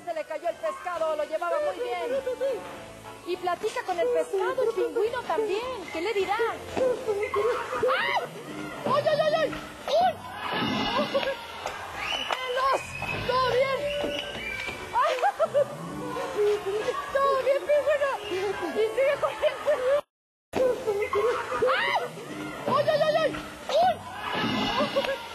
se le cayó el pescado, lo llevaba muy bien. Y platica con el pescado, el pingüino también. ¿Qué le dirá? ¡Ay! ¡Ay, ay, ay! ay! ¡Uy! ¡Pelos! ¡Todo bien! ¡Ay! ¡Todo bien, pingüino! ¡Y sigue corriendo! ¡Ay! ¡Ay, ay, ay! ay! ¡Uy!